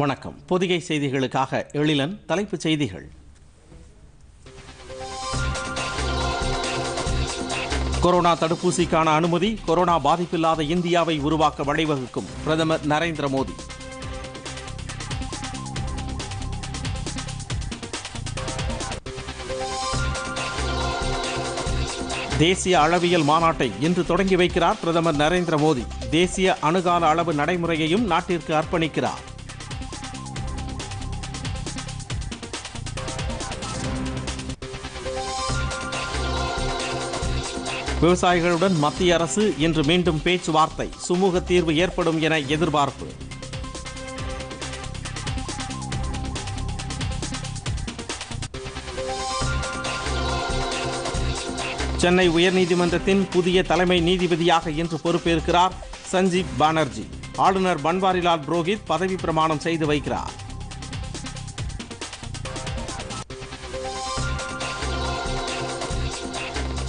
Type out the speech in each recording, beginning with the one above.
வணக்கம். பொதிகை செய்திகளுக்காக எழிலன் தலைப்புச் செய்திகள். கொரோனா தடுப்பூசிக்கான அனுமதி கொரோனா பாதிப்பில்லாத இந்தியாவை உருவாக்க வழிவகுக்கும் பிரதமர் நரேந்திர மோடி. தேசிய அளவியல் மாநாட்டை இன்று தொடங்கி வைக்கிறார் பிரதமர் நரேந்திர மோடி. தேசிய அணுகால அளவு நடைமுறையையும் நாட்டிற்கு அர்ப்பணிக்கிறார். விவசாயிகளுடன் மத்திய அரசு இன்று மீண்டும் பேச்சுவார்த்தை. சுமூக தீர்வு ஏற்படும் என எதிர்பார்ப்பு. சென்னை உயர்நீதிமன்றத்தின் புதிய தலைமை நீதிபதியாக இன்று பொறுப்பேற்கிறார் சஞ்சீப் பானர்ஜி. ஆளுநர் பன்வாரிலால் புரோஹித் பதவி பிரமாணம் செய்து வைக்கிறார்.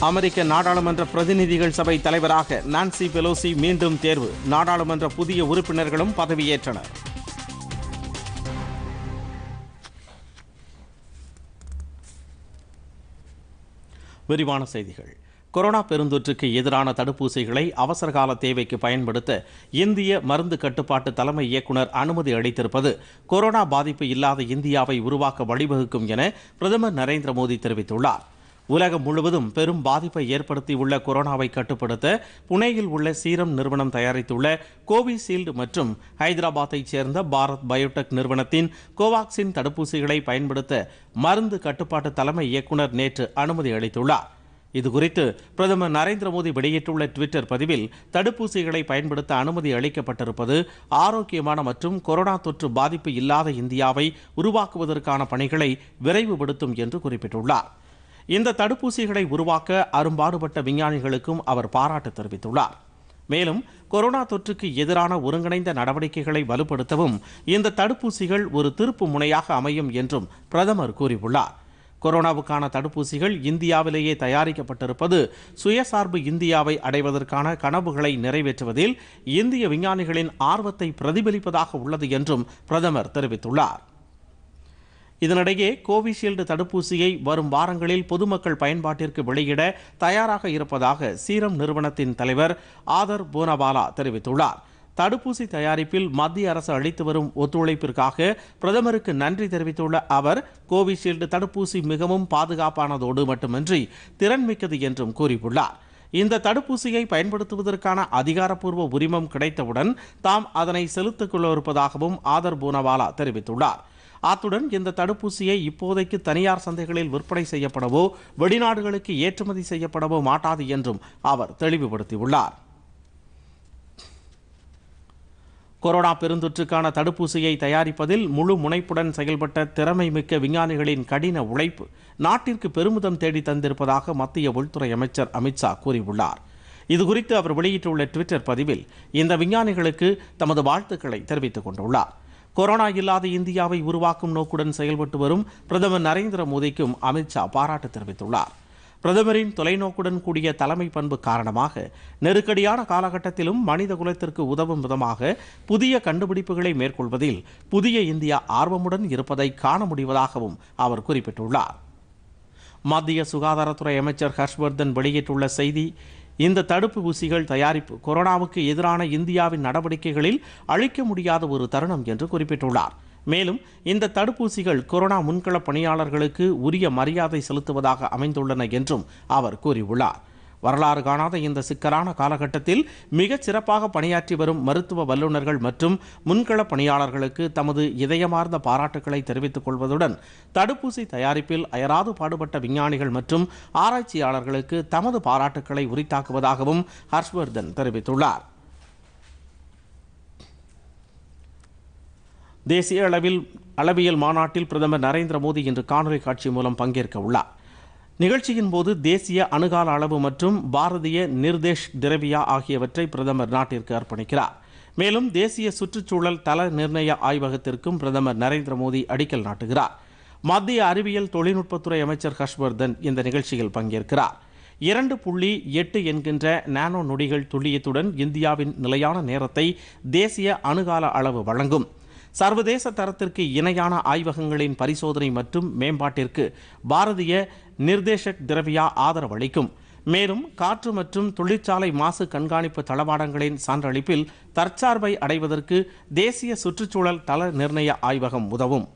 அமெரிக்க நாடாளுமன்ற பிரதிநிதிகள் சபை தலைவராக நான்சி பெலோசி மீண்டும் தேர்வு. நாடாளுமன்ற புதிய உறுப்பினர்களும் பதவியேற்றனர். விரிவான செய்திகள். கொரோனா பெருந்தொற்றுக்கு எதிரான தடுப்பூசிகளை அவசரகால தேவைக்கு பயன்படுத்த இந்திய மருந்து கட்டுப்பாட்டு தலைமை இயக்குனர் அனுமதி அளித்திருப்பது கொரோனா பாதிப்பு இல்லாத இந்தியாவை உருவாக்க வழிவகுக்கும் என பிரதமர் நரேந்திர மோடி தெரிவித்துள்ளார். உலகம் முழுவதும் பெரும் பாதிப்பை ஏற்படுத்தியுள்ள கொரோனாவை கட்டுப்படுத்த புனேயில் உள்ள சீரம் நிறுவனம் தயாரித்துள்ள கோவிஷீல்டு மற்றும் ஹைதராபாத்தைச் சேர்ந்த பாரத் பயோடெக் நிறுவனத்தின் கோவாக்சின் தடுப்பூசிகளை பயன்படுத்த மருந்து கட்டுப்பாட்டு தலைமை இயக்குனர் நேற்று அனுமதி அளித்துள்ளார். இதுகுறித்து பிரதமர் நரேந்திர மோடி வெளியிட்டுள்ள ட்விட்டர் பதிவில் தடுப்பூசிகளை பயன்படுத்த அனுமதி அளிக்கப்பட்டிருப்பது ஆரோக்கியமான மற்றும் கொரோனா தொற்று பாதிப்பு இல்லாத இந்தியாவை உருவாக்குவதற்கான பணிகளை விரைவுபடுத்தும் என்று குறிப்பிட்டுள்ளார். இந்த தடுப்பூசிகளை உருவாக்க அரும்பாடுபட்ட விஞ்ஞானிகளுக்கும் அவர் பாராட்டு தெரிவித்துள்ளார். மேலும் கொரோனா தொற்றுக்கு எதிரான ஒருங்கிணைந்த நடவடிக்கைகளை வலுப்படுத்தவும் இந்த தடுப்பூசிகள் ஒரு திருப்பு முனையாக அமையும் என்றும் பிரதமர் கூறியுள்ளார். கொரோனாவுக்கான தடுப்பூசிகள் இந்தியாவிலேயே தயாரிக்கப்பட்டிருப்பது சுயசார்பு இந்தியாவை அடைவதற்கான கனவுகளை நிறைவேற்றுவதில் இந்திய விஞ்ஞானிகளின் ஆர்வத்தை பிரதிபலிப்பதாக உள்ளது என்றும் பிரதமர் தெரிவித்துள்ளார். இதனிடையே கோவிஷீல்டு தடுப்பூசியை வரும் வாரங்களில் பொதுமக்கள் பயன்பாட்டிற்கு வெளியிட தயாராக இருப்பதாக சீரம் நிறுவனத்தின் தலைவர் ஆதர் பூனபாலா தெரிவித்துள்ளார். தடுப்பூசி தயாரிப்பில் மத்திய அரசு அளித்து வரும் ஒத்துழைப்பிற்காக பிரதமருக்கு நன்றி தெரிவித்துள்ள அவர் கோவிஷீல்டு தடுப்பூசி மிகவும் பாதுகாப்பானதோடு மட்டுமின்றி திறன்மிக்கது என்றும் கூறியுள்ளார். இந்த தடுப்பூசியை பயன்படுத்துவதற்கான அதிகாரப்பூர்வ உரிமம் கிடைத்தவுடன் தாம் அதனை செலுத்திக் கொள்ளவிருப்பதாகவும் ஆதர் பூனவாலா தெரிவித்துள்ளார். அத்துடன் இந்த தடுப்பூசியை இப்போதைக்கு தனியார் சந்தைகளில் விற்பனை செய்யப்படவோ வெளிநாடுகளுக்கு ஏற்றுமதி செய்யப்படவோ மாட்டாது என்றும் அவர் தெளிவுபடுத்தியுள்ளார். கொரோனா பெருந்தொற்றுக்கான தடுப்பூசியை தயாரிப்பதில் முழு முனைப்புடன் செயல்பட்ட திறமை மிக்க விஞ்ஞானிகளின் கடின உழைப்பு நாட்டிற்கு பெருமிதம் தேடி தந்திருப்பதாக மத்திய உள்துறை அமைச்சர் அமித்ஷா கூறியுள்ளார். இதுகுறித்து அவர் வெளியிட்டுள்ள ட்விட்டர் பதிவில் இந்த விஞ்ஞானிகளுக்கு தமது வாழ்த்துக்களை தெரிவித்துக் கொண்டுள்ளார். கொரோனா இல்லாத இந்தியாவை உருவாக்கும் நோக்குடன் செயல்பட்டு வரும் பிரதமர் நரேந்திர மோடிக்கும் அமித்ஷா பாராட்டு தெரிவித்துள்ளார். பிரதமரின் தொலைநோக்குடன் கூடிய தலைமை பண்பு காரணமாக நெருக்கடியான காலகட்டத்திலும் மனித குலத்திற்கு உதவும் விதமாக புதிய கண்டுபிடிப்புகளை மேற்கொள்வதில் புதிய இந்தியா ஆர்வமுடன் இருப்பதை காண முடிவதாகவும் அவர் குறிப்பிட்டுள்ளார். மத்திய சுகாதாரத்துறை அமைச்சர் ஹர்ஷ்வர்தன் வெளியிட்டுள்ள செய்தி இந்த தடுப்பு ஊசிகள் தயாரிப்பு கொரோனாவுக்கு எதிரான இந்தியாவின் நடவடிக்கைகளில் அழிக்க முடியாத ஒரு தருணம் என்று குறிப்பிட்டுள்ளார். மேலும் இந்த தடுப்பூசிகள் கொரோனா முன்கள பணியாளர்களுக்கு உரிய மரியாதை செலுத்துவதாக அமைந்துள்ளன என்றும் அவர் கூறியுள்ளார். வரலாறு காணாத இந்த சிக்கலான காலகட்டத்தில் மிகச் சிறப்பாக பணியாற்றி வரும் மருத்துவ வல்லுநர்கள் மற்றும் முன்கள பணியாளர்களுக்கு தமது இதயமார்ந்த பாராட்டுக்களை தெரிவித்துக் கொள்வதுடன் தடுப்பூசி தயாரிப்பில் அயராது பாடுபட்ட விஞ்ஞானிகள் மற்றும் ஆராய்ச்சியாளர்களுக்கு தமது பாராட்டுக்களை உரித்தாக்குவதாகவும் ஹர்ஷ்வர்தன் தெரிவித்துள்ளார். தேசிய அளவில் அளவியல் மாநாட்டில் பிரதமர் நரேந்திர மோடி இன்று காணொலி காட்சி மூலம் பங்கேற்க உள்ளார் நிகழ்ச்சியின் போது தேசிய அணுகால அளவு மற்றும் பாரதிய நிர்தேஷ் திரவியா ஆகியவற்றை பிரதமர் நாட்டிற்கு அர்ப்பணிக்கிறார். மேலும் தேசிய சுற்றுச்சூழல் தல நிர்ணய ஆய்வகத்திற்கும் பிரதமர் நரேந்திர மோடி அடிக்கல் நாட்டுகிறார். மத்திய அறிவியல் தொழில்நுட்பத்துறை அமைச்சர் ஹர்ஷ்வர்தன் இந்த நிகழ்ச்சியில் பங்கேற்கிறார். இரண்டு புள்ளி எட்டு என்கின்ற நானோ நொடிகள் துல்லியத்துடன் இந்தியாவின் நிலையான நேரத்தை தேசிய அணுகால அளவு வழங்கும். சர்வதேச தரத்திற்கு இணையான ஆய்வகங்களின் பரிசோதனை மற்றும் மேம்பாட்டிற்கு பாரதிய நிர்தேஷக் திரவியா ஆதரவளிக்கும் மேலும் காற்று மற்றும் தொழிற்சாலை மாசு கண்காணிப்பு தளவாடங்களின் சான்றளிப்பில் தற்சார்பை அடைவதற்கு தேசிய சுற்றுச்சூழல் தள நிர்ணய ஆய்வகம் உதவும்.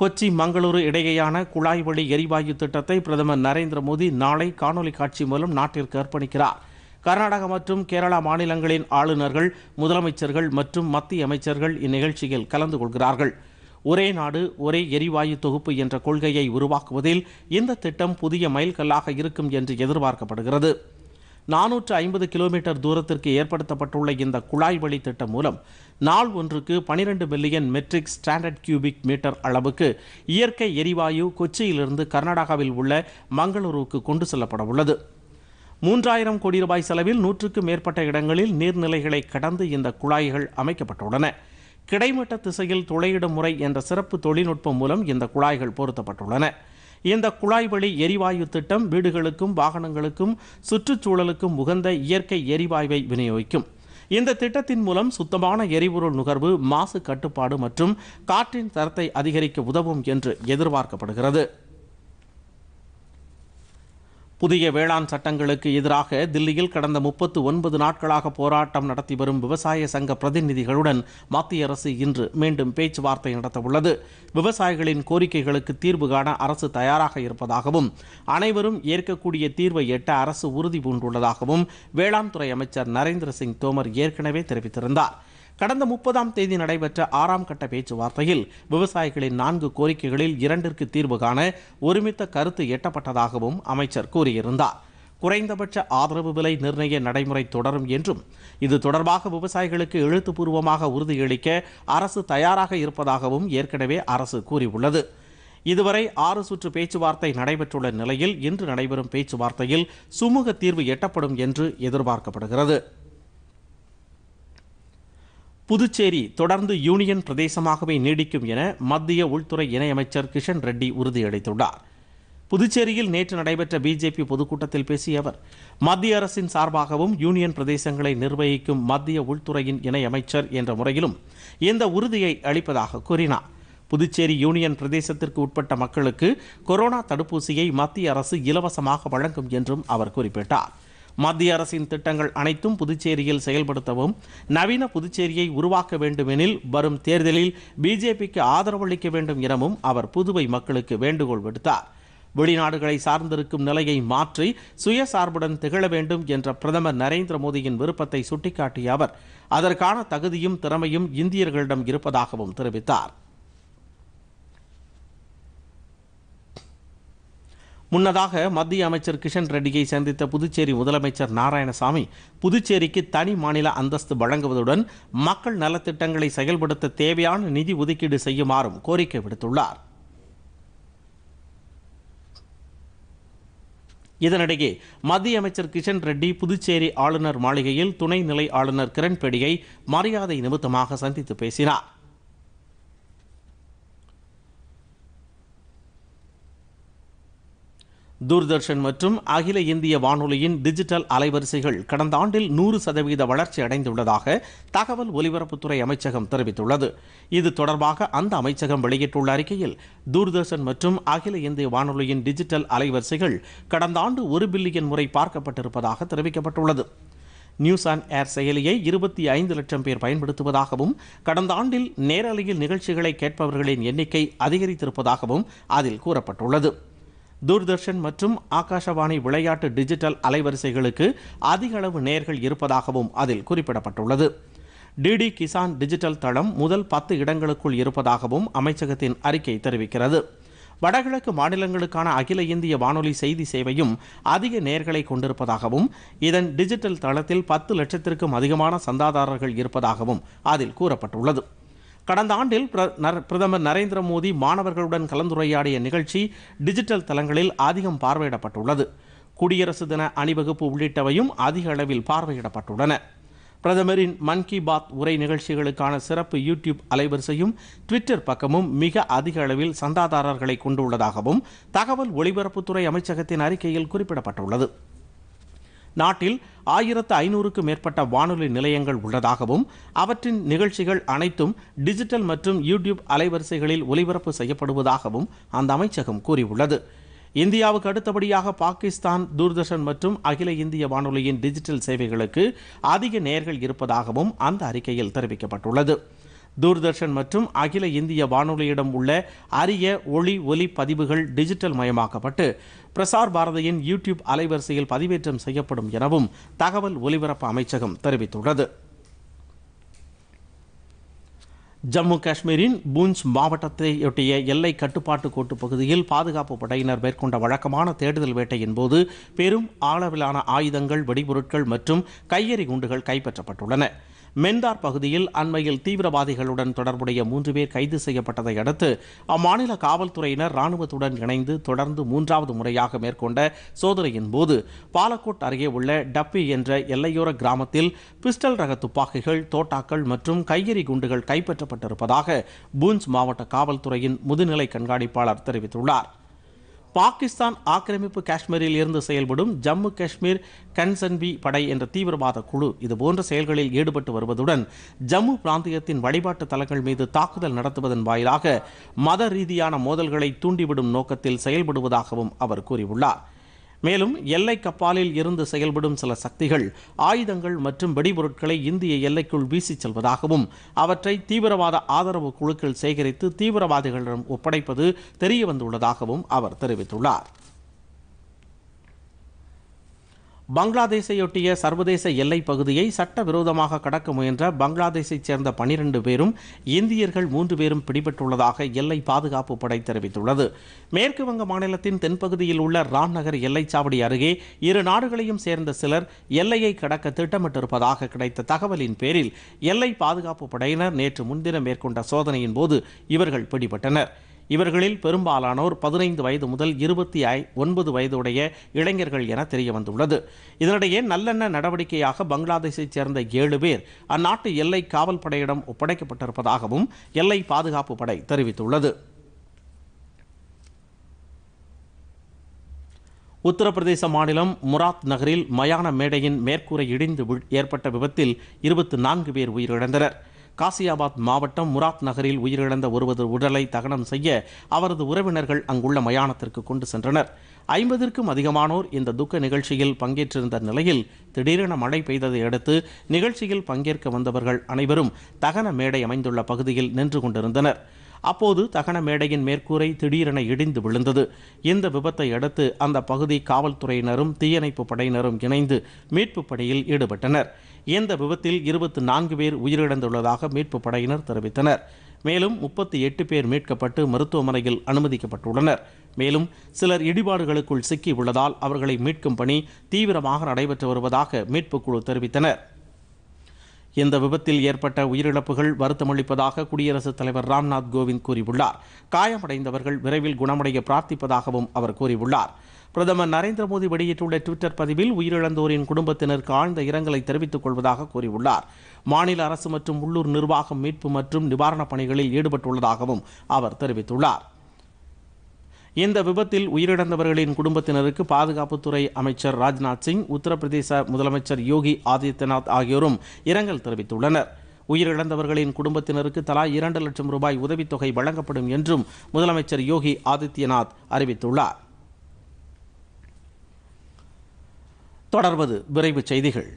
கொச்சி மங்களூரு இடையேயான குழாய் வழி எரிவாயு திட்டத்தை பிரதமர் நரேந்திர மோடி நாளை காணொலி காட்சி மூலம் நாட்டிற்கு அர்ப்பணிக்கிறார். கர்நாடக மற்றும் கேரளா மாநிலங்களின் ஆளுநர்கள் முதலமைச்சர்கள் மற்றும் மத்திய அமைச்சர்கள் இந்நிகழ்ச்சியில் கலந்து கொள்கிறார்கள். ஒரே நாடு ஒரே எரிவாயு தொகுப்பு என்ற கொள்கையை உருவாக்குவதில் இந்த திட்டம் புதிய மைல்கல்லாக இருக்கும் என்று எதிர்பார்க்கப்படுகிறது. நானூற்று ஐம்பது கிலோமீட்டர் தூரத்திற்கு ஏற்படுத்தப்பட்டுள்ள இந்த குழாய் வழி திட்டம் மூலம் நாள் ஒன்றுக்கு பனிரெண்டு million metric standard cubic metre அளவுக்கு இயற்கை எரிவாயு கொச்சியிலிருந்து கர்நாடகாவில் உள்ள மங்களூருவுக்கு கொண்டு செல்லப்பட உள்ளது. மூன்றாயிரம் கோடி ரூபாய் செலவில் நூற்றுக்கு மேற்பட்ட இடங்களில் நீர்நிலைகளை கடந்து இந்த குழாய்கள் அமைக்கப்பட்டுள்ளன. கிடைமட்ட திசையில் துளையிடும் முறை என்ற சிறப்பு தொழில்நுட்பம் மூலம் இந்த குழாய்கள் பொருத்தப்பட்டுள்ளன. இந்த குழாய் வழி எரிவாயு திட்டம் வீடுகளுக்கும் வாகனங்களுக்கும் சுற்றுச்சூழலுக்கும் உகந்த இயற்கை எரிவாயுவை விநியோகிக்கும். இந்த திட்டத்தின் மூலம் சுத்தமான எரிபொருள் நுகர்வு மாசு கட்டுப்பாடு மற்றும் காற்றின் தரத்தை அதிகரிக்க உதவும் என்று எதிர்பார்க்கப்படுகிறது. புதிய வேளாண் சட்டங்களுக்கு எதிராக தில்லியில் கடந்த முப்பத்து ஒன்பது நாட்களாக போராட்டம் நடத்தி வரும் விவசாய சங்க பிரதிநிதிகளுடன் மத்திய அரசு இன்று மீண்டும் பேச்சுவார்த்தை நடத்தவுள்ளது. விவசாயிகளின் கோரிக்கைகளுக்கு தீர்வு காண அரசு தயாராக இருப்பதாகவும் அனைவரும் ஏற்கக்கூடிய தீர்வை எட்ட அரசு உறுதி பூண்டுள்ளதாகவும் வேளாண் துறை அமைச்சர் நரேந்திர சிங் தோமர் ஏற்கனவே தெரிவித்திருந்தார். கடந்த முப்பதாம் தேதி நடைபெற்ற ஆறாம் கட்ட பேச்சுவார்த்தையில் விவசாயிகளின் நான்கு கோரிக்கைகளில் இரண்டிற்கு தீர்வு காண ஒருமித்த கருத்து எட்டப்பட்டதாகவும் அமைச்சர் கூறியிருந்தார். குறைந்தபட்ச ஆதரவு விலை நிர்ணய நடைமுறை தொடரும் என்றும் இது தொடர்பாக விவசாயிகளுக்கு எழுத்துப்பூர்வமாக உறுதியளிக்க அரசு தயாராக இருப்பதாகவும் ஏற்கனவே அரசு கூறியுள்ளது. இதுவரை ஆறு சுற்று பேச்சுவார்த்தை நடைபெற்றுள்ள நிலையில் இன்று நடைபெறும் பேச்சுவார்த்தையில் சுமூக தீர்வு எட்டப்படும் என்று எதிர்பார்க்கப்படுகிறது. புதுச்சேரி தொடர்ந்து யூனியன் பிரதேசமாகவே நீடிக்கும் என மத்திய உள்துறை இணையமைச்சர் கிஷன் ரெட்டி உறுதியளித்துள்ளார். புதுச்சேரியில் நேற்று நடைபெற்ற பிஜேபி பொதுக்கூட்டத்தில் பேசிய அவர் மத்திய அரசின் சார்பாகவும் யூனியன் பிரதேசங்களை நிர்வகிக்கும் மத்திய உள்துறையின் இணையமைச்சர் என்ற முறையிலும் இந்த உறுதியை அளிப்பதாக கூறினார். புதுச்சேரி யூனியன் பிரதேசத்திற்கு உட்பட்ட மக்களுக்கு கொரோனா தடுப்பூசியை மத்திய அரசு இலவசமாக வழங்கும் என்றும் அவர் குறிப்பிட்டார். மத்திய அரசின் திட்டங்கள் அனைத்தும் புதுச்சேரியில் செயல்படுத்தவும் நவீன புதுச்சேரியை உருவாக்க வேண்டுமெனில் வரும் தேர்தலில் பிஜேபிக்கு ஆதரவளிக்க வேண்டும் எனவும் அவர் புதுவை மக்களுக்கு வேண்டுகோள் விடுத்தார். வெளிநாடுகளை சார்ந்திருக்கும் நிலையை மாற்றி சுயசார்புடன் திகழ வேண்டும் என்ற பிரதமர் நரேந்திர மோடியின் விருப்பத்தை சுட்டிக்காட்டிய அவர் அதற்கான தகுதியும் திறமையும் இந்தியர்களிடம் இருப்பதாகவும் தெரிவித்தார். முன்னதாக மத்திய அமைச்சர் கிஷன் ரெட்டியை சந்தித்த புதுச்சேரி முதலமைச்சர் நாராயணசாமி புதுச்சேரிக்கு தனி மாநில அந்தஸ்து வழங்குவதுடன் மக்கள் நலத்திட்டங்களை செயல்படுத்த தேவையான நிதி ஒதுக்கீடு செய்யுமாறும் கோரிக்கை விடுத்துள்ளார். இதனிடையே மத்திய அமைச்சர் கிஷன் ரெட்டி புதுச்சேரி ஆளுநர் மாளிகையில் துணைநிலை ஆளுநர் கிரண்பேடியை மரியாதை நிமித்தமாக சந்தித்து பேசினார். தூர்தர்ஷன் மற்றும் அகில இந்திய வானொலியின் டிஜிட்டல் அலைவரிசைகள் கடந்த ஆண்டில் நூறு சதவீத வளர்ச்சி அடைந்துள்ளதாக தகவல் ஒலிபரப்புத்துறை அமைச்சகம் தெரிவித்துள்ளது. இது தொடர்பாக அந்த அமைச்சகம் வெளியிட்டுள்ள அறிக்கையில் தூர்தர்ஷன் மற்றும் அகில இந்திய வானொலியின் டிஜிட்டல் அலைவரிசைகள் கடந்த ஆண்டு ஒரு பில்லியன் முறை பார்க்கப்பட்டிருப்பதாக தெரிவிக்கப்பட்டுள்ளது. நியூஸ் ஆன் ஏர் செயலியை இருபத்தி ஐந்து லட்சம் பேர் பயன்படுத்துவதாகவும் கடந்த ஆண்டில் நேரலையில் நிகழ்ச்சிகளை கேட்பவர்களின் எண்ணிக்கை அதிகரித்திருப்பதாகவும் அதில் கூறப்பட்டுள்ளது. தூர்தர்ஷன் மற்றும் ஆகாஷவாணி விளையாட்டு டிஜிட்டல் அலைவரிசைகளுக்கு அதிக அளவு நேர்கள் இருப்பதாகவும் அதில் குறிப்பிடப்பட்டுள்ளது. டிடி கிசான் டிஜிட்டல் தளம் முதல் பத்து இடங்களுக்குள் இருப்பதாகவும் அமைச்சகத்தின் அறிக்கை தெரிவிக்கிறது. வடகிழக்கு மாநிலங்களுக்கான அகில இந்திய வானொலி செய்தி சேவையும் அதிக நேர்களை கொண்டிருப்பதாகவும் இதன் டிஜிட்டல் தளத்தில் பத்து லட்சத்திற்கும் அதிகமான சந்தாதாரர்கள் இருப்பதாகவும் அதில் கூறப்பட்டுள்ளது. கடந்த ஆண்டில் பிர- பிரதமர் நரேந்திர மோடி மாணவர்களுடன் கலந்துரையாடிய நிகழ்ச்சி டிஜிட்டல் தளங்களில் அதிகம் பார்வையிடப்பட்டுள்ளது. குடியரசு தின அணிவகுப்பு உள்ளிட்டவையும் அதிக அளவில் பார்வையிடப்பட்டுள்ளன. பிரதமரின் மன் கி பாத் உரை நிகழ்ச்சிகளுக்கான சிறப்பு யூடியூப் அலைவரிசையும் ட்விட்டர் பக்கமும் மிக அதிக அளவில் சந்தாதாரர்களை கொண்டுள்ளதாகவும் தகவல் ஒலிபரப்புத்துறை அமைச்சகத்தின் அறிக்கையில் குறிப்பிடப்பட்டுள்ளது. நாட்டில் ஆயிரத்து ஐநூறுக்கும் மேற்பட்ட வானொலி நிலையங்கள் உள்ளதாகவும் அவற்றின் நிகழ்ச்சிகள் அனைத்தும் டிஜிட்டல் மற்றும் யூடியூப் அலைவரிசைகளில் ஒலிபரப்பு செய்யப்படுவதாகவும் அந்த அமைச்சகம் கூறியுள்ளது. இந்தியாவுக்கு அடுத்தபடியாக பாகிஸ்தான் தூர்தர்ஷன் மற்றும் அகில இந்திய வானொலியின் டிஜிட்டல் சேவைகளுக்கு அதிக நேர்கள் இருப்பதாகவும் அந்த அறிக்கையில் தெரிவிக்கப்பட்டுள்ளது. தூர்தர்ஷன் மற்றும் அகில இந்திய வானொலியிடம் உள்ள அரிய ஒளி ஒலி பதிவுகள் டிஜிட்டல் மயமாக்கப்பட்டு பிரசார் பாரதியின் யூடியூப் அலைவரிசையில் பதிவேற்றம் செய்யப்படும் எனவும் தகவல் ஒலிபரப்பு அமைச்சகம் தெரிவித்துள்ளது. ஜம்மு காஷ்மீரின் பூஞ்ச் மாவட்டத்தையொட்டிய எல்லை கட்டுப்பாட்டு கோட்டு பகுதியில் பாதுகாப்பு படையினர் மேற்கொண்ட வழக்கமான தேடுதல் வேட்டையின் போது பெரும் அளவிலான ஆயுதங்கள் வெடிபொருட்கள் மற்றும் கையெறி குண்டுகள் கைப்பற்றப்பட்டுள்ளன. மெந்தார் பகுதியில் அண்மையில் தீவிரவாதிகளுடன் தொடர்புடைய மூன்று பேர் கைது செய்யப்பட்டதை அடுத்து அம்மாநில காவல்துறையினர் ராணுவத்துடன் இணைந்து தொடர்ந்து மூன்றாவது முறையாக மேற்கொண்ட சோதனையின் போது பாலக்கோட் அருகே உள்ள டப்பி என்ற எல்லையோர கிராமத்தில் பிஸ்டல் ரக துப்பாக்கிகள் தோட்டாக்கள் மற்றும் கையெறி குண்டுகள் கைப்பற்றப்பட்டிருப்பதாக பூஞ்ச் மாவட்ட காவல்துறையின் முதுநிலை கண்காணிப்பாளர் தெரிவித்துள்ளார். பாகிஸ்தான் ஆக்கிரமிப்பு காஷ்மீரில் இருந்து செயல்படும் ஜம்மு காஷ்மீர் கன்சன்பி படை என்ற தீவிரவாத குழு இதுபோன்ற செயல்களில் ஈடுபட்டு வருவதுடன் ஜம்மு பிராந்தியத்தின் வழிபாட்டு தலங்கள் மீது தாக்குதல் நடத்துவதன் வாயிலாக மத ரீதியான மோதல்களை தூண்டிவிடும் நோக்கத்தில் செயல்படுவதாகவும் அவர் கூறியுள்ளார். மேலும் எல்லை கப்பாலில் இருந்து செயல்படும் சில சக்திகள் ஆயுதங்கள் மற்றும் வெடிபொருட்களை இந்திய எல்லைக்குள் வீசிச் செல்வதாகவும் அவற்றை தீவிரவாத ஆதரவு குழுக்கள் சேகரித்து தீவிரவாதிகளிடம் ஒப்படைப்பது தெரியவந்துள்ளதாகவும் அவர் தெரிவித்துள்ளார். பங்களாதேஷையொட்டிய சர்வதேச எல்லைப் பகுதியை சட்டவிரோதமாக கடக்க முயன்ற பங்களாதேஷைச் சேர்ந்த பனிரெண்டு பேரும் இந்தியர்கள் மூன்று பேரும் பிடிபட்டுள்ளதாக எல்லை பாதுகாப்பு படை தெரிவித்துள்ளது. மேற்கு வங்க மாநிலத்தின் தென்பகுதியில் உள்ள ராம்நகர் எல்லைச்சாவடி அருகே இரு நாடுகளையும் சேர்ந்த சிலர் எல்லையை கடக்க திட்டமிட்டிருப்பதாக கிடைத்த தகவலின் பேரில் எல்லை பாதுகாப்பு படையினர் நேற்று முன்தினம் மேற்கொண்ட சோதனையின் போது இவர்கள் பிடிபட்டனர். இவர்களில் பெரும்பாலானோர் பதினைந்து வயது முதல் இருபத்தி ஐ ஒன்பது வயதுடைய இளைஞர்கள் என தெரிய வந்துள்ளது இதனிடையே நல்லெண்ண நடவடிக்கையாக பங்களாதேஷைச் சேர்ந்த ஏழு பேர் அந்நாட்டு எல்லை காவல் படையிடம் ஒப்படைக்கப்பட்டிருப்பதாகவும் எல்லை பாதுகாப்பு படை தெரிவித்துள்ளது. உத்தரப்பிரதேச மாநிலம் முராத் நகரில் மயான மேடையின் மேற்கூரை இடிந்து ஏற்பட்ட விபத்தில் இருபத்தி நான்கு பேர் உயிரிழந்தனர். காசியாபாத் மாவட்டம் முராத் நகரில் உயிரிழந்த ஒருவர் உடலை தகனம் செய்ய அவரது உறவினர்கள் அங்குள்ள மயானத்திற்கு கொண்டு சென்றனர். ஐம்பதிற்கும் அதிகமானோர் இந்த துக்க நிகழ்ச்சியில் பங்கேற்றிருந்த நிலையில் திடீரென மழை பெய்ததை அடுத்து நிகழ்ச்சியில் பங்கேற்க வந்தவர்கள் அனைவரும் தகன மேடை அமைந்துள்ள பகுதியில் நின்று கொண்டிருந்தனர். அப்போது தகன மேடையின் மேற்கூரை திடீரென இடிந்து விழுந்தது. இந்த விபத்தை அடுத்து அந்த பகுதி காவல்துறையினரும் தீயணைப்பு படையினரும் இணைந்து மீட்பு பணியில் ஈடுபட்டனர். இந்த விபத்தில் இருபத்தி நான்கு பேர் உயிரிழந்துள்ளதாக மீட்புப் படையினர் தெரிவித்தனர். மேலும் முப்பத்தி எட்டு பேர் மீட்கப்பட்டு மருத்துவமனையில் அனுமதிக்கப்பட்டுள்ளனர். மேலும் சிலர் இடிபாடுகளுக்குள் சிக்கி உள்ளதால் அவர்களை மீட்கும் பணி தீவிரமாக நடைபெற்று வருவதாக மீட்புக் குழு தெரிவித்தனர். இந்த விபத்தில் ஏற்பட்ட உயிரிழப்புகள் வருத்தமளிப்பதாக குடியரசுத் தலைவர் ராம்நாத் கோவிந்த் கூறியுள்ளார். காயமடைந்தவர்கள் விரைவில் குணமடைய பிரார்த்திப்பதாகவும் அவர் கூறியுள்ளார். பிரதமர் நரேந்திர மோடி வெளியிட்டுள்ள ட்விட்டர் பதிவில் உயிரிழந்தோரின் குடும்பத்தினருக்கு ஆழ்ந்த இரங்கலை தெரிவித்துக் கொள்வதாக கூறியுள்ளார். மாநில அரசு மற்றும் உள்ளூர் நிர்வாகம் மீட்பு மற்றும் நிவாரணப் பணிகளில் ஈடுபட்டுள்ளதாகவும் அவர் தெரிவித்துள்ளார். இந்த விபத்தில் உயிரிழந்தவர்களின் குடும்பத்தினருக்கு பாதுகாப்புத்துறை அமைச்சர் ராஜ்நாத் சிங் உத்தரப்பிரதேச முதலமைச்சர் யோகி ஆதித்யநாத் ஆகியோரும் இரங்கல் தெரிவித்துள்ளனர். உயிரிழந்தவர்களின் குடும்பத்தினருக்கு தலா இரண்டு லட்சம் ரூபாய் உதவித்தொகை வழங்கப்படும் என்றும் முதலமைச்சர் யோகி ஆதித்யநாத் அறிவித்துள்ளார். தொடர்வது விரைவு செய்திகள்.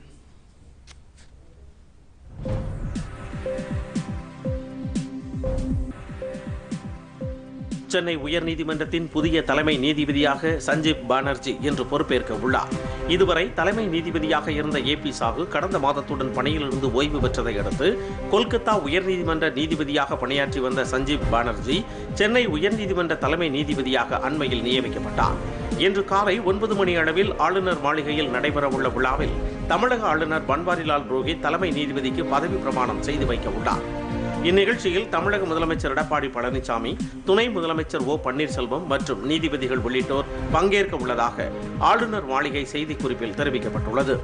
சென்னை உயர்நீதிமன்றத்தின் புதிய தலைமை நீதிபதியாக சஞ்சீப் பானர்ஜி இன்று பொறுப்பேற்க உள்ளார். இதுவரை தலைமை நீதிபதியாக இருந்த ஏ பி சாகு கடந்த மாதத்துடன் பணியிலிருந்து ஓய்வு பெற்றதை அடுத்து கொல்கத்தா உயர்நீதிமன்ற நீதிபதியாக பணியாற்றி வந்த சஞ்சீப் பானர்ஜி சென்னை உயர்நீதிமன்ற தலைமை நீதிபதியாக அண்மையில் நியமிக்கப்பட்டார். இன்று காலை ஒன்பது மணி அளவில் ஆளுநர் மாளிகையில் நடைபெறவுள்ள விழாவில் தமிழக ஆளுநர் பன்வாரிலால் புரோஹித் தலைமை நீதிபதிக்கு பதவி பிரமாணம் செய்து வைக்க உள்ளார். இந்நிகழ்ச்சியில் தமிழக முதலமைச்சர் எடப்பாடி பழனிசாமி துணை முதலமைச்சர் ஓ பன்னீர்செல்வம் மற்றும் நீதிபதிகள் உள்ளிட்டோர் பங்கேற்க உள்ளதாக ஆளுநர் மாளிகை செய்திக்குறிப்பில் தெரிவிக்கப்பட்டுள்ளது.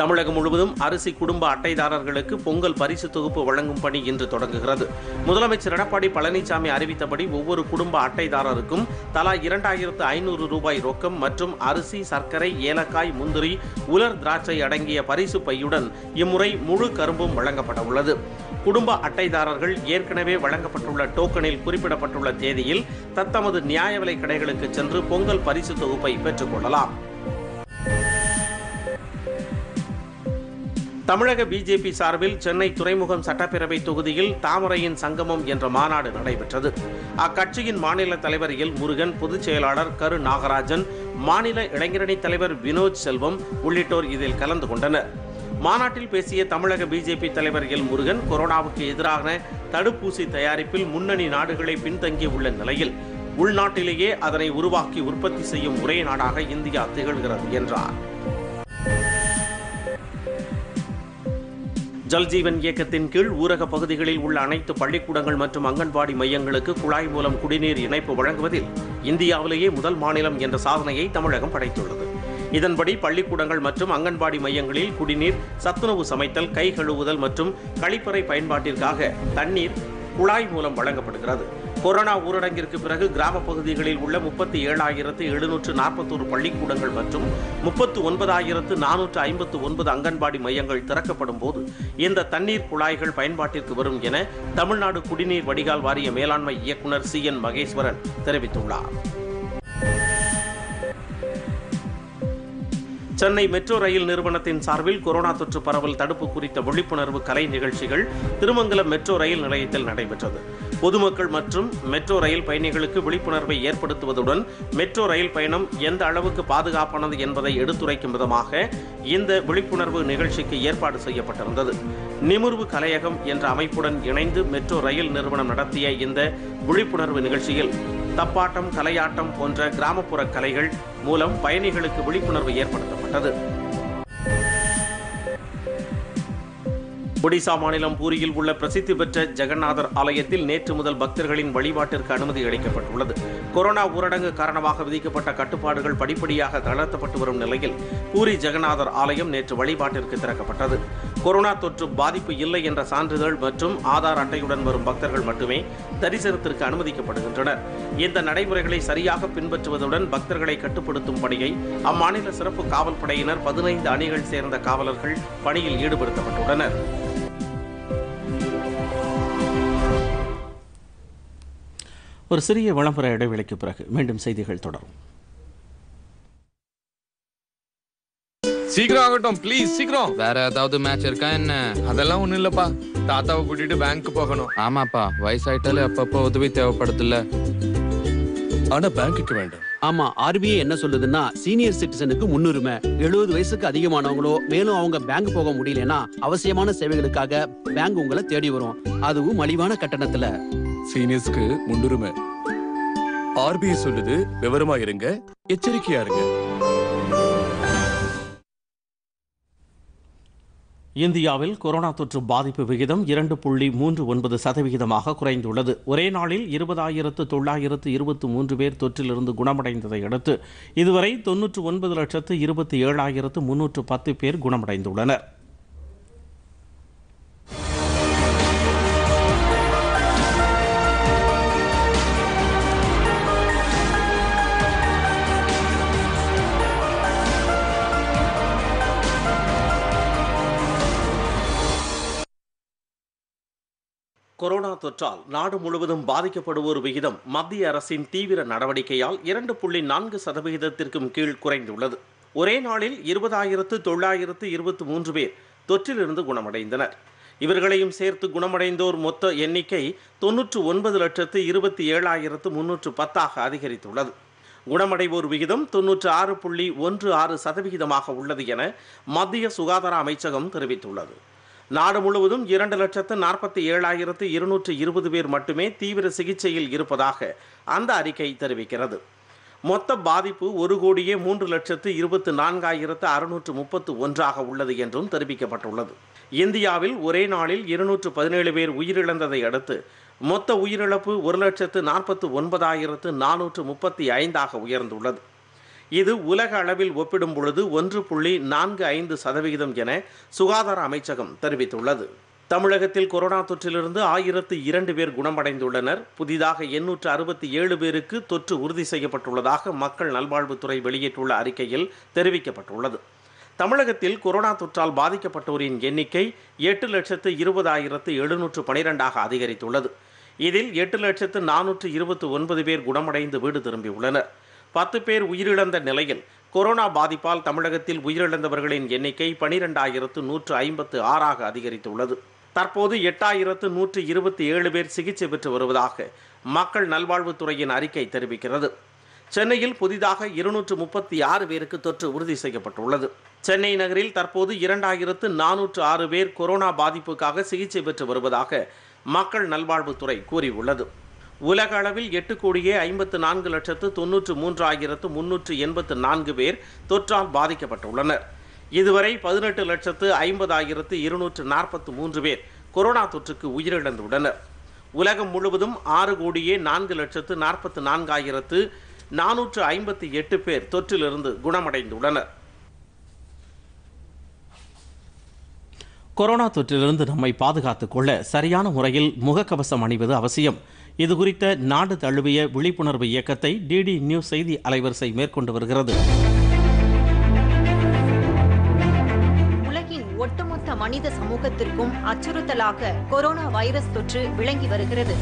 தமிழகம் முழுவதும் அரிசி குடும்ப அட்டைதாரர்களுக்கு பொங்கல் பரிசு தொகுப்பு வழங்கும் பணி இன்று தொடங்குகிறது. முதலமைச்சர் எடப்பாடி பழனிசாமி அறிவித்தபடி ஒவ்வொரு குடும்ப அட்டைதாரருக்கும் தலா இரண்டாயிரத்து ஐநூறு ரூபாய் ரொக்கம் மற்றும் அரிசி சர்க்கரை ஏலக்காய் முந்திரி உலர் திராட்சை அடங்கிய பரிசு பையுடன் இம்முறை முழு கரும்பும் வழங்கப்பட உள்ளது. குடும்ப அட்டைதாரர்கள் ஏற்கனவே வழங்கப்பட்டுள்ள டோக்கனில் குறிப்பிடப்பட்டுள்ள தேதியில் தத்தமது நியாய விலை கடைகளுக்கு சென்று பொங்கல் பரிசு தொகுப்பை பெற்றுக்கொள்ளலாம் தமிழக பிஜேபி சார்பில் சென்னை துறைமுகம் சட்டப்பேரவை தொகுதியில் தாமரையின் சங்கமம் என்ற மாநாடு நடைபெற்றது. அக்கட்சியின் மாநில தலைவர் எல் முருகன் பொதுச் செயலாளர் கரு நாகராஜன் மாநில இளைஞரணி தலைவர் வினோத் செல்வம் உள்ளிட்டோர் இதில் கலந்து கொண்டனர். மாநாட்டில் பேசிய தமிழக பிஜேபி தலைவர் எல் முருகன் கொரோனாவுக்கு எதிரான தடுப்பூசி தயாரிப்பில் முன்னணி நாடுகளை பின்தங்கியுள்ள நிலையில் உள்நாட்டிலேயே அதனை உருவாக்கி உற்பத்தி செய்யும் ஒரே நாடாக இந்தியா திகழ்கிறது என்றார். ஜல்ஜீவன் இயக்கத்தின் கீழ் ஊரக பகுதிகளில் உள்ள அனைத்து பள்ளிக்கூடங்கள் மற்றும் அங்கன்வாடி மையங்களுக்கு குழாய் மூலம் குடிநீர் இணைப்பு வழங்குவதில் இந்தியாவிலேயே முதல் மாநிலம் என்ற சாதனையை தமிழகம் படைத்துள்ளது. இதன்படி பள்ளிக்கூடங்கள் மற்றும் அங்கன்வாடி மையங்களில் குடிநீர் சத்துணவு சமைத்தல் கை கழுவுதல் மற்றும் கழிப்பறை பயன்பாட்டிற்காக தண்ணீர் குழாய் மூலம் வழங்கப்படுகிறது. கொரோனா ஊரடங்கிற்கு பிறகு கிராம பகுதிகளில் உள்ள முப்பத்தி ஏழாயிரத்து எழுநூற்று நாற்பத்தோரு பள்ளிக்கூடங்கள் மற்றும் முப்பத்து ஒன்பதாயிரத்து நானூற்று ஐம்பத்து ஒன்பது அங்கன்வாடி மையங்கள் திறக்கப்படும் போது இந்த தண்ணீர் குழாய்கள் பயன்பாட்டிற்கு வரும் என தமிழ்நாடு குடிநீர் வடிகால் வாரிய மேலாண்மை இயக்குநர் சி என் மகேஸ்வரன் தெரிவித்துள்ளார். சென்னை மெட்ரோ ரயில் நிறுவனத்தின் சார்பில் கொரோனா தொற்று பரவல் தடுப்பு குறித்த விழிப்புணர்வு கலை நிகழ்ச்சிகள் திருமங்கலம் மெட்ரோ ரயில் நிலையத்தில் நடைபெற்றது. பொதுமக்கள் மற்றும் மெட்ரோ ரயில் பயணிகளுக்கு விழிப்புணர்வை ஏற்படுத்துவதுடன் மெட்ரோ ரயில் பயணம் எந்த அளவுக்கு பாதுகாப்பானது என்பதை எடுத்துரைக்கும் விதமாக இந்த விழிப்புணர்வு நிகழ்ச்சிக்கு ஏற்பாடு செய்யப்பட்டிருந்தது. நிமிர்வு கலையகம் என்ற அமைப்புடன் இணைந்து மெட்ரோ ரயில் நிறுவனம் நடத்திய இந்த விழிப்புணர்வு நிகழ்ச்சியில் தப்பாட்டம் கலையாட்டம் போன்ற கிராமப்புற கலைகள் மூலம் பயணிகளுக்கு விழிப்புணர்வு ஏற்படுத்தப்பட்டது. ஒடிசா மாநிலம் பூரியில் உள்ள பிரசித்தி பெற்ற ஜெகநாதர் ஆலயத்தில் நேற்று முதல் பக்தர்களின் வழிபாட்டிற்கு அனுமதி அளிக்கப்பட்டுள்ளது. கொரோனா ஊரடங்கு காரணமாக விதிக்கப்பட்ட கட்டுப்பாடுகள் படிப்படியாக தளர்த்தப்பட்டு வரும் நிலையில் பூரி ஜெகநாதர் ஆலயம் நேற்று வழிபாட்டிற்கு திறக்கப்பட்டது. கொரோனா தொற்று பாதிப்பு இல்லை என்ற சான்றிதழ் மற்றும் ஆதார் அட்டையுடன் வரும் பக்தர்கள் மட்டுமே தரிசனத்திற்கு அனுமதிக்கப்படுகின்றனர். இந்த நடைமுறைகளை சரியாக பின்பற்றுவதுடன் பக்தர்களை கட்டுப்படுத்தும் பணியை அம்மாநில சிறப்பு காவல் படையினர் பதினைந்து அணிகள் சேர்ந்த காவலர்கள் பணியில் ஈடுபடுத்தப்பட்டுள்ளனர். ஒரு சிறிய விளம்பர இடைவெளிக்கு பிறகு மீண்டும் செய்திகள் தொடரும். சீக்கிரம் ஆகட்டும் ப்ளீஸ் சீக்கிரம். வேற ஏதாவது மேட்ச் இருக்கா என்ன? அதெல்லாம் ஒண்ணும் இல்லப்பா. தாத்தாவை கூட்டிட்டு பேங்க் போகணும். ஆமாப்பா வயசாயிட்டாலே அப்பப்போ உதவி தேவைப்படுதுல்ல. ஆனா பேங்க்குக்கு வேண்டாம். ஆமா ஆர்பிஐ என்ன சொல்லுதுன்னா சீனியர் சிட்டிசனுக்கு முன்னுரிமை. எழுபது வயசுக்கு அதிகமானவங்களோ மேலும் அவங்க பேங்க் போக முடியலன்னா அவசியமான சேவைகளுக்காக பேங்க் உங்களை தேடி வரும். அதுவும் மலிவான கட்டணத்துல. சீனியர்ஸ்க்கு முன்னுரிமை. ஆர்பிஐ சொல்லுது விவரமா இருங்க எச்சரிக்கையா இருங்க. இந்தியாவில் கொரோனா தொற்று பாதிப்பு விகிதம் இரண்டு புள்ளி மூன்று ஒன்பது சதவிகிதமாக குறைந்துள்ளது. ஒரே நாளில் இருபதாயிரத்து தொள்ளாயிரத்து இருபத்தி மூன்று பேர் தொற்றிலிருந்து குணமடைந்ததை அடுத்து இதுவரை தொன்னூற்று ஒன்பது லட்சத்து இருபத்தி ஏழாயிரத்து முன்னூற்று பத்து பேர் குணமடைந்துள்ளனர். கொரோனா தொற்றால் நாடு முழுவதும் பாதிக்கப்படுவோர் விகிதம் மத்திய அரசின் தீவிர நடவடிக்கையால் இரண்டு புள்ளி நான்கு சதவிகிதத்திற்கும் கீழ் குறைந்துள்ளது. ஒரே நாளில் இருபதாயிரத்து தொள்ளாயிரத்து இருபத்தி மூன்று பேர் தொற்றிலிருந்து குணமடைந்தனர். இவர்களையும் சேர்த்து குணமடைந்தோர் மொத்த எண்ணிக்கை தொன்னூற்று ஒன்பது லட்சத்து இருபத்தி ஏழாயிரத்து முன்னூற்று பத்தாக அதிகரித்துள்ளது. குணமடைவோர் விகிதம் தொன்னூற்று ஆறு புள்ளி ஒன்று ஆறு சதவிகிதமாக உள்ளது என மத்திய சுகாதார அமைச்சகம் தெரிவித்துள்ளது. நாடு முழுவதும் இரண்டு லட்சத்து நாற்பத்தி ஏழாயிரத்து இருநூற்று இருபது பேர் மட்டுமே தீவிர சிகிச்சையில் இருப்பதாக அந்த அறிக்கை தெரிவிக்கிறது. மொத்த பாதிப்பு ஒரு கோடியே மூன்று லட்சத்து இருபத்து நான்காயிரத்து அறுநூற்று முப்பத்து ஒன்றாக உள்ளது என்றும் தெரிவிக்கப்பட்டுள்ளது. இந்தியாவில் ஒரே நாளில் இருநூற்று பதினேழு பேர் உயிரிழந்ததை அடுத்து மொத்த உயிரிழப்பு ஒரு லட்சத்து நாற்பத்து ஒன்பதாயிரத்து நானூற்று முப்பத்தி ஐந்தாக உயர்ந்துள்ளது. இது உலக அளவில் ஒப்பிடும் பொழுது ஒன்று புள்ளி நான்கு ஐந்து சதவிகிதம் என சுகாதார அமைச்சகம் தெரிவித்துள்ளது. தமிழகத்தில் கொரோனா தொற்றிலிருந்து ஆயிரத்து இரண்டு பேர் குணமடைந்துள்ளனர். புதிதாக எண்ணூற்று அறுபத்தி ஏழு பேருக்கு தொற்று உறுதி செய்யப்பட்டுள்ளதாக மக்கள் நல்வாழ்வுத்துறை வெளியிட்டுள்ள அறிக்கையில் தெரிவிக்கப்பட்டுள்ளது. தமிழகத்தில் கொரோனா தொற்றால் பாதிக்கப்பட்டோரின் எண்ணிக்கை எட்டு லட்சத்து இருபதாயிரத்து எழுநூற்று பனிரெண்டாக அதிகரித்துள்ளது. இதில் எட்டு லட்சத்து நானூற்று இருபத்தி ஒன்பது பேர் குணமடைந்து வீடு திரும்பியுள்ளனர். பத்து பேர் உயிரிழந்த நிலையில் கொரோனா பாதிப்பால் தமிழகத்தில் உயிரிழந்தவர்களின் எண்ணிக்கை பனிரெண்டாயிரத்து நூற்று ஐம்பத்து ஆறாக அதிகரித்துள்ளது. தற்போது எட்டாயிரத்து நூற்று இருபத்தி ஏழு பேர் சிகிச்சை பெற்று வருவதாக மக்கள் நல்வாழ்வுத்துறையின் அறிக்கை தெரிவிக்கிறது. சென்னையில் புதிதாக இருநூற்று முப்பத்தி ஆறு பேருக்கு தொற்று உறுதி செய்யப்பட்டுள்ளது. சென்னை நகரில் தற்போது இரண்டாயிரத்து நானூற்று ஆறு பேர் கொரோனா பாதிப்புக்காக சிகிச்சை பெற்று வருவதாக மக்கள் நல்வாழ்வுத்துறை கூறியுள்ளது. உலக அளவில் எட்டு கோடியே ஐம்பத்து நான்கு லட்சத்து தொன்னூற்று மூன்றாயிரத்து முன்னூற்று எண்பத்து நான்கு பேர் தொற்றால் பாதிக்கப்பட்டுள்ளனர். இதுவரை பதினெட்டு லட்சத்து ஐம்பதாயிரத்து இருநூற்று நாற்பத்து மூன்று பேர் கொரோனா தொற்றுக்கு உயிரிழந்துள்ளனர். உலகம் முழுவதும் ஆறு கோடியே நான்கு லட்சத்து நாற்பத்து நான்காயிரத்து நானூற்று ஐம்பத்தி எட்டு பேர் தொற்றிலிருந்து குணமடைந்துள்ளனர். கொரோனா தொற்றிலிருந்து நம்மை பாதுகாத்துக் கொள்ள சரியான முறையில் முகக்கவசம் அணிவது அவசியம். இது குறித்த நாடு தழுவிய விழிப்புணர்வு இயக்கத்தை டிடி நியூஸ் செய்தி அலைவரிசை மேற்கொண்டு வருகிறது. உலகின் ஒட்டுமொத்த மனித சமூகத்திற்கும் அச்சுறுத்தலாக கொரோனா வைரஸ் தொற்று விளங்கி வருகிறது.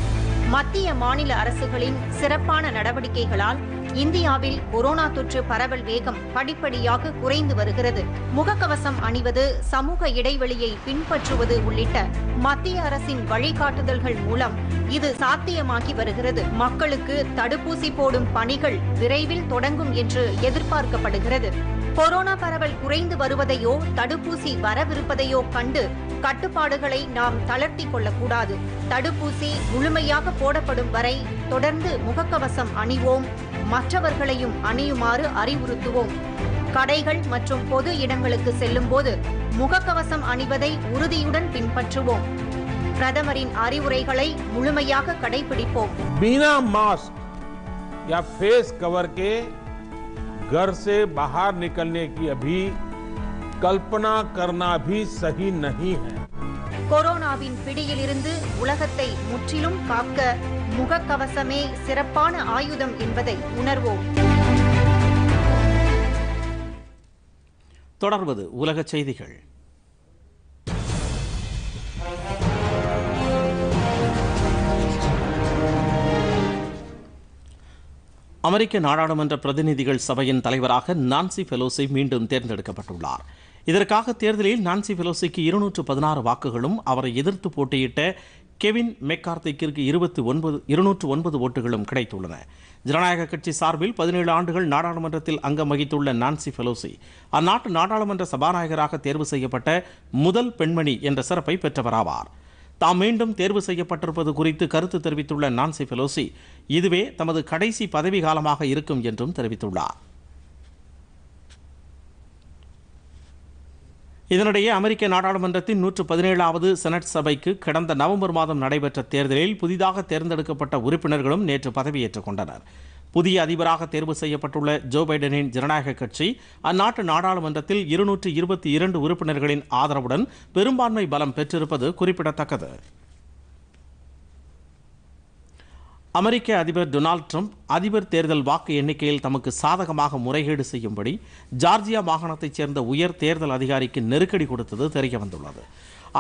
மத்திய மாநில அரசுகளின் சிறப்பான நடவடிக்கைகளால் இந்தியாவில் கொரோனா தொற்று பரவல் வேகம் படிப்படியாக குறைந்து வருகிறது. முகக்கவசம் அணிவது சமூக இடைவெளியை பின்பற்றுவது உள்ளிட்ட மத்திய அரசின் வழிகாட்டுதல்கள் மூலம் இது சாத்தியமாகி வருகிறது. மக்களுக்கு தடுப்பூசி போடும் பணிகள் விரைவில் தொடங்கும் என்று எதிர்பார்க்கப்படுகிறது. கொரோனா பரவல் குறைந்து வருவதையோ தடுப்பூசி வரவிருப்பதையோ கண்டு கட்டுப்பாடுகளை நாம் தளர்த்தி கொள்ளக்கூடாது. தடுப்பூசி முழுமையாக போடப்படும் வரை தொடர்ந்து முகக்கவசம் அணிவோம் மற்றவர்களையும் அணியுமாறு அறிவுறுத்துவோம் கடைகள் மற்றும் பொது இடங்களுக்கு செல்லும்போது முகக்கவசம் அணிவதை உறுதியுடன் பின்பற்றுவோம் பிரதமரின் அறிவுரைகளை முழுமையாக கடைபிடிப்போம் बिना मास्क या फेस कवर के घर से बाहर निकलने की अभी कल्पना करना भी सही नहीं है கொரோனாவின் பிடியிலிருந்து உலகத்தை முற்றிலும் காக்க முகக்கவசமே சிறப்பான ஆயுதம் என்பதை உணர்வோம். தொடர்வது உலக செய்திகள். அமெரிக்க நாடாளுமன்ற பிரதிநிதிகள் சபையின் தலைவராக நான்சி பெலோசி மீண்டும் தேர்ந்தெடுக்கப்பட்டுள்ளார். இதற்காக தேர்தலில் நான்சி பெலோசிக்கு இருநூற்று பதினாறு வாக்குகளும் அவரை எதிர்த்து போட்டியிட்ட கெவின் மெக்கார்த்திக்கிற்கு இருபத்தி ஒன்பது இருநூற்று ஒன்பது ஓட்டுகளும் கிடைத்துள்ளன. ஜனநாயக கட்சி சார்பில் பதினேழு ஆண்டுகள் நாடாளுமன்றத்தில் அங்கம் வகித்துள்ள நான்சி ஃபெலோசி அந்நாட்டு நாடாளுமன்ற சபாநாயகராக தேர்வு செய்யப்பட்ட முதல் பெண்மணி என்ற சிறப்பை பெற்றவராவார். தாம் மீண்டும் தேர்வு செய்யப்பட்டிருப்பது குறித்து கருத்து தெரிவித்துள்ள நான்சி ஃபெலோசி இதுவே தமது கடைசி பதவி காலமாக இருக்கும் என்றும் தெரிவித்துள்ளார். இதனிடையே அமெரிக்க நாடாளுமன்றத்தின் நூற்று பதினேழாவது செனட் சபைக்கு கடந்த நவம்பர் மாதம் நடைபெற்ற தேர்தலில் புதிதாக தேர்ந்தெடுக்கப்பட்ட உறுப்பினர்களும் நேற்று பதவியேற்றுக் கொண்டனர். புதிய அதிபராக தேர்வு செய்யப்பட்டுள்ள ஜோ பைடனின் ஜனநாயக கட்சி அந்நாட்டு நாடாளுமன்றத்தில் இருநூற்று இருபத்தி இரண்டு உறுப்பினர்களின் ஆதரவுடன் பெரும்பான்மை பலம் பெற்றிருப்பது குறிப்பிடத்தக்கது. அமெரிக்க அதிபர் டொனால்ட் ட்ரம்ப் அதிபர் தேர்தல் வாக்கு எண்ணிக்கையில் தமக்கு சாதகமாக முறைகேடு செய்யும்படி ஜார்ஜியா மாகாணத்தைச் சேர்ந்த உயர் தேர்தல் அதிகாரிக்கு நெருக்கடி கொடுத்தது தெரிய வந்துள்ளது.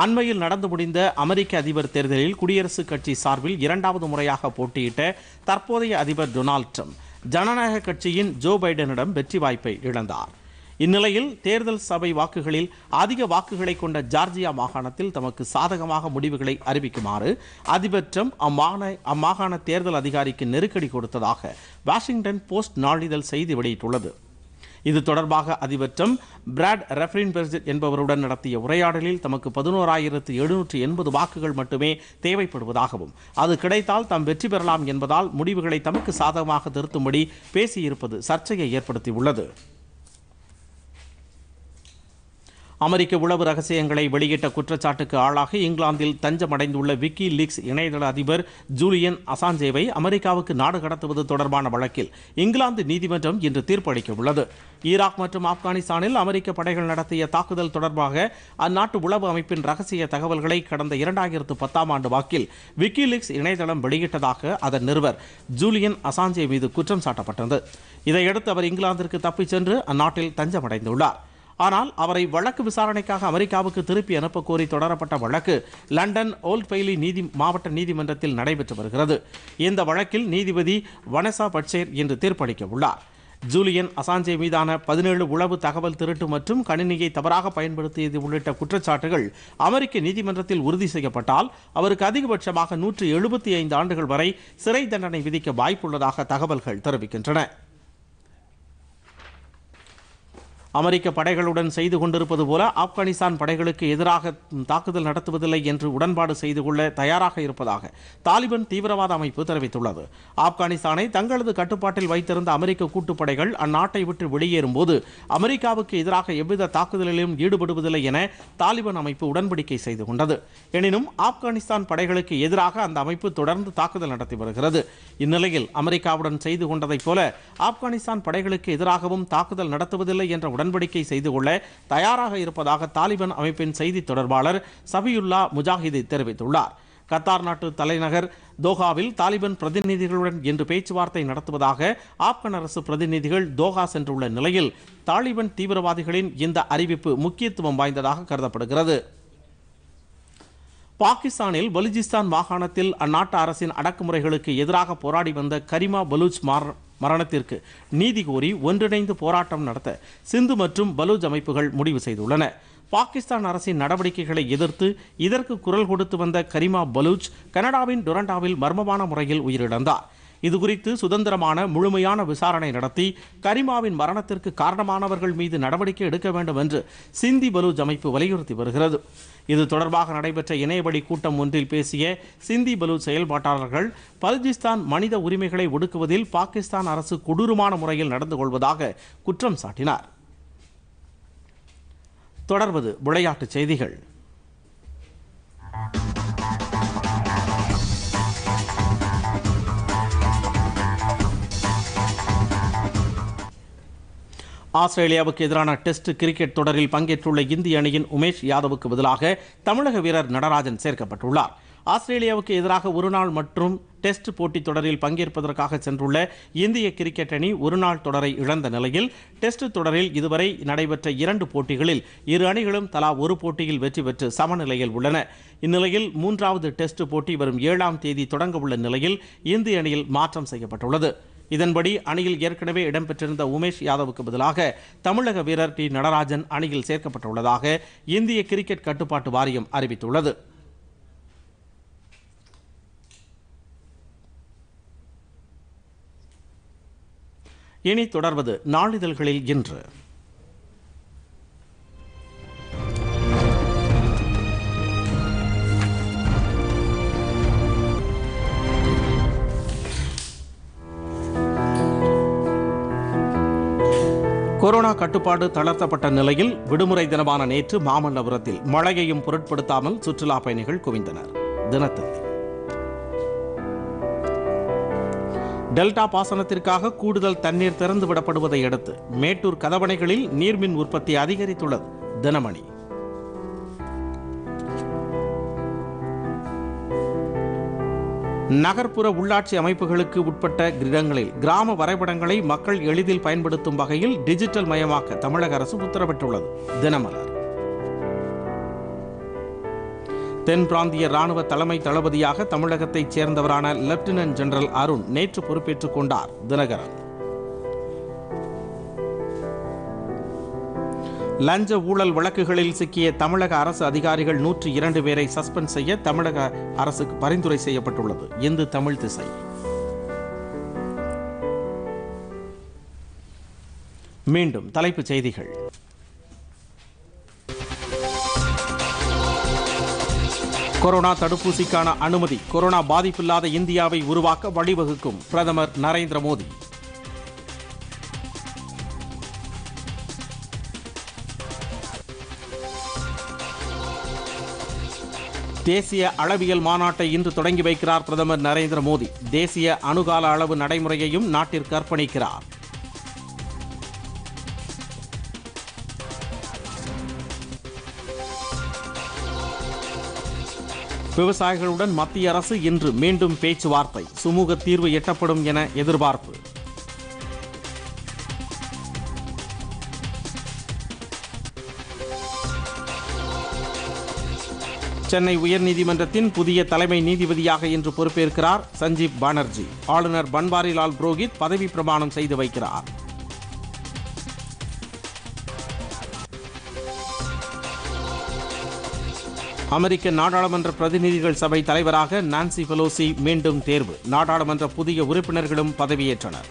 அண்மையில் நடந்து முடிந்த அமெரிக்க அதிபர் தேர்தலில் குடியரசுக் கட்சி சார்பில் இரண்டாவது முறையாக போட்டியிட்ட தற்போதைய அதிபர் டொனால்ட் ட்ரம்ப் ஜனநாயக கட்சியின் ஜோ பைடனிடம் வெற்றி வாய்ப்பை இழந்தார். இந்நிலையில் தேர்தல் சபை வாக்குகளில் அதிக வாக்குகளை கொண்ட ஜார்ஜியா மாகாணத்தில் தமக்கு சாதகமாக முடிவுகளை அறிவிக்குமாறு அதிபர் ட்ரம்ப் அம்மாகாண அம்மாகாண தேர்தல் அதிகாரிக்கு நெருக்கடி கொடுத்ததாக வாஷிங்டன் போஸ்ட் நாளிதழ் செய்தி வெளியிட்டுள்ளது. இது தொடர்பாக அதிபர் ட்ரம்ப் பிராட் ரெஃப்ரின்பெர்ஜெட் என்பவருடன் நடத்திய உரையாடலில் தமக்கு பதினோராயிரத்து எழுநூற்று எண்பது வாக்குகள் மட்டுமே தேவைப்படுவதாகவும் அது கிடைத்தால் தாம் வெற்றி பெறலாம் என்பதால் முடிவுகளை தமக்கு சாதகமாக திருத்தும்படி பேசியிருப்பது சர்ச்சையை ஏற்படுத்தியுள்ளது. அமெரிக்க உளவு ரகசியங்களை வெளியிட்ட குற்றச்சாட்டுக்கு ஆளாக இங்கிலாந்தில் தஞ்சமடைந்துள்ள விக்கி லீக்ஸ் இணையதள அதிபர் ஜூலியன் அசாஞ்சேவை அமெரிக்காவுக்கு நாடு கடத்துவது தொடர்பான வழக்கில் இங்கிலாந்து நீதிமன்றம் இன்று தீர்ப்பளிக்க உள்ளது ஈராக் மற்றும் ஆப்கானிஸ்தானில் அமெரிக்க படைகள் நடத்திய தாக்குதல் தொடர்பாக அந்நாட்டு உளவு அமைப்பின் ரகசிய தகவல்களை கடந்த இரண்டாயிரத்து பத்தாம் ஆண்டு வாக்கில் விக்கிலீக்ஸ் இணையதளம் வெளியிட்டதாக அதன் நிறுவர் ஜூலியன் அசாஞ்சே மீது குற்றம் சாட்டப்பட்டது. இதையடுத்து அவர் இங்கிலாந்திற்கு தப்பிச் சென்று அந்நாட்டில் தஞ்சமடைந்துள்ளார். ஆனால் அவரை வழக்கு விசாரணைக்காக அமெரிக்காவுக்கு திருப்பி அனுப்ப கோரி தொடரப்பட்ட வழக்கு லண்டன் ஓல்ட் பெய்லி நீதி மாவட்ட நீதிமன்றத்தில் நடைபெற்று வருகிறது. இந்த வழக்கில் நீதிபதி வனசா பட்சேர் இன்று தீர்ப்பளிக்க உள்ளார். ஜூலியன் அசாஞ்சே மீதான பதினேழு உளவு தகவல் திருட்டு மற்றும் கணினியை தவறாக பயன்படுத்தியது உள்ளிட்ட குற்றச்சாட்டுகள் அமெரிக்க நீதிமன்றத்தில் உறுதி செய்யப்பட்டால் அவருக்கு அதிகபட்சமாக நூற்று எழுபத்தி ஐந்து ஆண்டுகள் வரை சிறை தண்டனை விதிக்க வாய்ப்புள்ளதாக தகவல்கள் தெரிவிக்கின்றன. அமெரிக்க படைகளுடன் செய்து கொண்டிருப்பது போல ஆப்கானிஸ்தான் படைகளுக்கு எதிராக தாக்குதல் நடத்துவதில்லை என்று உடன்பாடு செய்து கொள்ள தயாராக இருப்பதாக தாலிபான் தீவிரவாத அமைப்பு தெரிவித்துள்ளது. ஆப்கானிஸ்தானை தங்களது கட்டுப்பாட்டில் வைத்திருந்த அமெரிக்க கூட்டுப்படைகள் அந்நாட்டை விட்டு வெளியேறும்போது அமெரிக்காவுக்கு எதிராக எவ்வித தாக்குதலிலும் ஈடுபடுவதில்லை என தாலிபான் அமைப்பு உடன்படிக்கை செய்து கொண்டது. எனினும் ஆப்கானிஸ்தான் படைகளுக்கு எதிராக அந்த அமைப்பு தொடர்ந்து தாக்குதல் நடத்தி வருகிறது. இந்நிலையில் அமெரிக்காவுடன் செய்து கொண்டதைப் போல ஆப்கானிஸ்தான் படைகளுக்கு எதிராகவும் தாக்குதல் நடத்துவதில்லை என்ற உடன்படிக்கை செய்து கொள்ள தயாராக இருப்பதாக தாலிபான் அமைப்பின் செய்தி தொடர்பாளர் சபியுல்லா முஜாஹிதி தெரிவித்துள்ளார். கத்தார் நாட்டு தலைநகர் தோஹாவில் தாலிபான் பிரதிநிதிகளுடன் இன்று பேச்சுவார்த்தை நடத்துவதாக ஆப்கன் அரசு பிரதிநிதிகள் தோஹா சென்றுள்ள நிலையில் தாலிபான் தீவிரவாதிகளின் இந்த அறிவிப்பு முக்கியத்துவம் வாய்ந்ததாக கருதப்படுகிறது. பாகிஸ்தானில் பலுஜிஸ்தான் மாகாணத்தில் அந்நாட்டு அரசின் அடக்குமுறைகளுக்கு எதிராக போராடி வந்த கரிமா பலூச் மரணத்திற்கு நீதி கோரி ஒன்றிணைந்து போராட்டம் நடத்த சிந்து மற்றும் பலூஜ் அமைப்புகள் முடிவு செய்துள்ளன. பாகிஸ்தான் அரசின் நடவடிக்கைகளை எதிர்த்து இதற்கு குரல் கொடுத்து வந்த கரிமா பலூச் கனடாவின் டொரண்டாவில் மர்மமான முறையில் உயிரிழந்தார். இதுகுறித்து சுதந்திரமான முழுமையான விசாரணை நடத்தி கரிமாவின் மரணத்திற்கு காரணமானவர்கள் மீது நடவடிக்கை எடுக்க வேண்டும் என்று சிந்தி பலூஜ் அமைப்பு வலியுறுத்தி வருகிறது. இது தொடர்பாக நடைபெற்ற இணையவழி கூட்டம் ஒன்றில் பேசிய சிந்தி பலூச் செயல்பாட்டாளர்கள் பல்ஜிஸ்தான் மனித உரிமைகளை ஒடுக்குவதில் பாகிஸ்தான் அரசு கொடூரமான முறையில் நடந்து கொள்வதாக குற்றம் சாட்டினார். தொடர்வது விளையாட்டுச் செய்திகள். ஆஸ்திரேலியாவுக்கு எதிரான டெஸ்ட் கிரிக்கெட் தொடரில் பங்கேற்றுள்ள இந்திய அணியின் உமேஷ் யாதவுக்கு பதிலாக தமிழக வீரர் நடராஜன் சேர்க்கப்பட்டுள்ளார். ஆஸ்திரேலியாவுக்கு எதிராக ஒருநாள் மற்றும் டெஸ்ட் போட்டித் தொடரில் பங்கேற்பதற்காக சென்றுள்ள இந்திய கிரிக்கெட் அணி ஒருநாள் தொடரை இழந்த நிலையில் டெஸ்ட் தொடரில் இதுவரை நடைபெற்ற இரண்டு போட்டிகளில் இரு அணிகளும் தலா ஒரு போட்டியில் வெற்றி பெற்று சமநிலையில் உள்ளன. இந்நிலையில் மூன்றாவது டெஸ்ட் போட்டி வரும் ஏழாம் தேதி தொடங்க உள்ள நிலையில் இந்திய அணியில் மாற்றம் செய்யப்பட்டுள்ளது. இதன்படி அணியில் ஏற்கனவே இடம்பெற்றிருந்த உமேஷ் யாதவுக்கு பதிலாக தமிழக வீரர் டி நடராஜன் அணியில் சேர்க்கப்பட்டுள்ளதாக இந்திய கிரிக்கெட் கட்டுப்பாட்டு வாரியம் அறிவித்துள்ளது. இனி தொடர்வது நாளிதழ்களில் இன்று. கொரோனா கட்டுப்பாடு தளர்த்தப்பட்ட நிலையில் விடுமுறை தினமான நேற்று மாமல்லபுரத்தில் மழையையும் பொருட்படுத்தாமல் சுற்றுலா பயணிகள் குவிந்தனர். தினத்தந்தி. டெல்டா பாசனத்திற்காக கூடுதல் தண்ணீர் திறந்து விடப்படுவதை அடுத்து மேட்டூர் கதவணைகளில் நீர்மின் உற்பத்தி அதிகரித்துள்ளது. தினமணி. நகர்ப்புற உள்ளாட்சி அமைப்புகளுக்கு உட்பட்ட இடங்களில் கிராம வரைபடங்களை மக்கள் எளிதில் பயன்படுத்தும் வகையில் டிஜிட்டல் மயமாக்க தமிழக அரசு உத்தரவிட்டுள்ளது. தினமலர். தென் பிராந்திய ராணுவ தலைமை தளபதியாக தமிழகத்தைச் சேர்ந்தவரான லெப்டினன்ட் ஜெனரல் அருண் நேற்று பொறுப்பேற்றுக் கொண்டார் தினகரன். லஞ்ச ஊழல் வழக்குகளில் சிக்கிய தமிழக அரசு அதிகாரிகள் நூற்றி இரண்டு பேரை சஸ்பெண்ட் செய்ய தமிழக அரசுக்கு பரிந்துரை செய்யப்பட்டுள்ளது. இந்து தமிழ் திசை. மீண்டும் தலைப்புச் செய்திகள். கொரோனா தடுப்பூசிக்கான அனுமதி. கொரோனா பாதிப்பில்லாத இந்தியாவை உருவாக்க வழிவகுக்கும் பிரதமர் நரேந்திர மோடி. தேசிய அளவியல் மாநாட்டை இன்று தொடங்கி வைக்கிறார் பிரதமர் நரேந்திர மோடி. தேசிய அணுகால அளவு நடைமுறையையும் நாட்டிற்கு அர்ப்பணிக்கிறார். விவசாயிகளுடன் மத்திய அரசு இன்று மீண்டும் பேச்சுவார்த்தை. சுமூக தீர்வு எட்டப்படும் என எதிர்பார்ப்பு. சென்னை உயர்நீதிமன்றத்தின் புதிய தலைமை நீதிபதியாக இன்று பொறுப்பேற்கிறார் சஞ்சீப் பானர்ஜி. ஆளுநர் பன்வாரிலால் புரோஹித் பதவி பிரமாணம் செய்து வைக்கிறார். அமெரிக்க நாடாளுமன்ற பிரதிநிதிகள் சபை தலைவராக நான்சி பெலோசி மீண்டும் தேர்வு. நாடாளுமன்ற புதிய உறுப்பினர்களும் பதவியேற்றனர்.